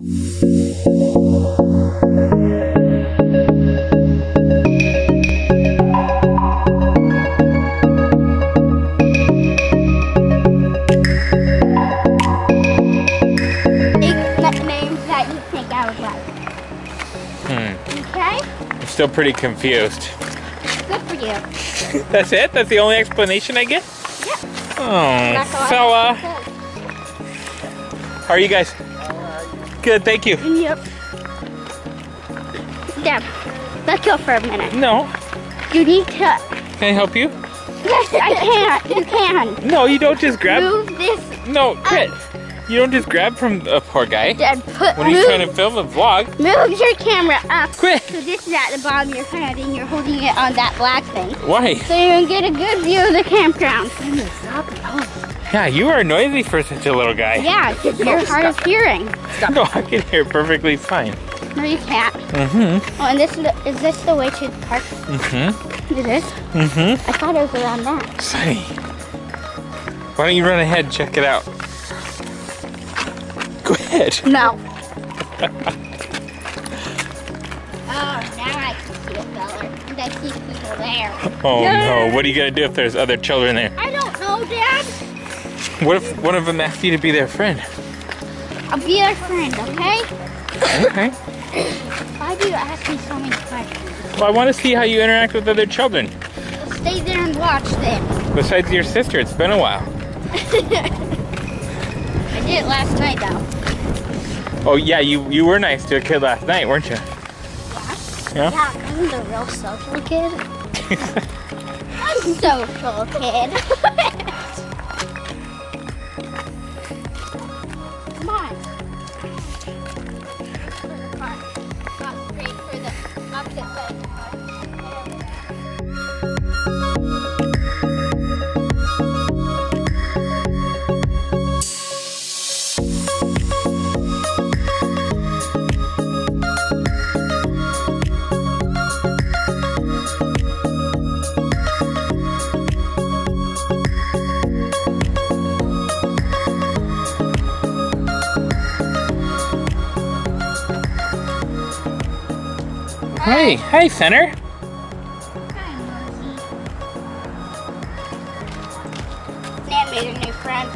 Hmm. still pretty confused. Good for you. That's it? That's the only explanation I get? Yeah. Oh, That's all I fella. How are you guys? Good, thank you. Yep. Deb, let's go for a minute. No. You need to. Can I help you? Yes, I can. You can. No, you don't just grab. Move this. No, quit. You don't just grab from a poor guy Deb, put. when he's move, trying to film a vlog. move your camera up. Quit. So this is at the bottom of your head, and you're holding it on that black thing. Why? So you can get a good view of the campground. Yeah, you are noisy for such a little guy. Yeah, you're hard of hearing. No, I can hear perfectly fine. No, you can't. Mm-hmm. Oh, and this is this the way to the park? Mm-hmm. It is. Mm-hmm. I thought it was around that. Sonny. Why don't you run ahead and check it out? Go ahead. No. oh, now I can see it better. And I see people there. Oh Yeah. no, what are you gonna do if there's other children there? What if one of them asked you to be their friend? I'll be their friend, okay? Okay. Why do you ask me so many questions? Well, I want to see how you interact with other children. Well, stay there and watch then. Besides your sister, it's been a while. I did it last night, though. Oh yeah, you you were nice to a kid last night, weren't you? Yeah. Yeah, I'm the real social kid. I'm social kid. Hey, hey, Center. Nan made a new friend.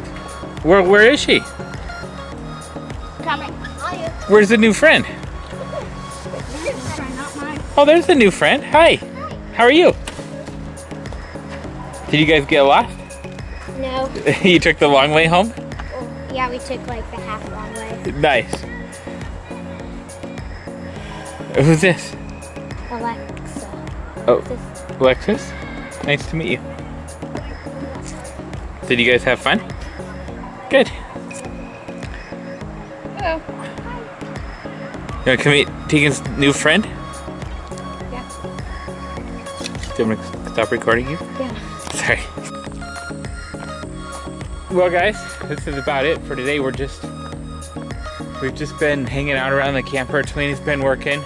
Where where is she? Coming. Where's the new friend? Your friend, not mine. Oh, there's the new friend. Hi. How are you? Did you guys get lost? No. you took the long way home? Yeah, we took like the half long way. Nice. Who's this? Alexa. Oh, This Alexis. Nice to meet you. Did you guys have fun? Good. Hello. You want to come meet Tegan's new friend? Yeah. Do you want me to stop recording you? Yeah. Sorry. Well, guys, this is about it for today. We're just we've just been hanging out around the camper. Tony's been working.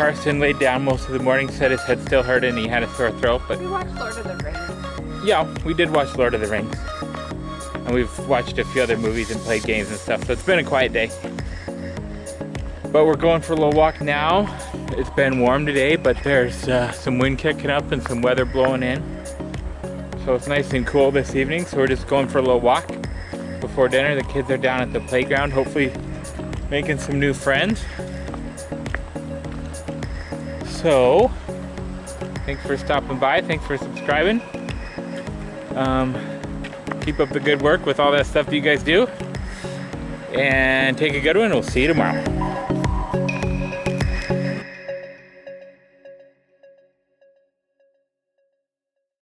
Carson laid down most of the morning, said his head still hurt and he had a sore throat. But We watched Lord of the Rings. yeah, we did watch Lord of the Rings, and we've watched a few other movies and played games and stuff. So it's been a quiet day. But we're going for a little walk now. It's been warm today, but there's uh, some wind kicking up and some weather blowing in. So it's nice and cool this evening. So we're just going for a little walk before dinner. The kids are down at the playground, hopefully making some new friends. So, thanks for stopping by. Thanks for subscribing. Um, keep up the good work with all that stuff that you guys do. And take a good one. We'll see you tomorrow.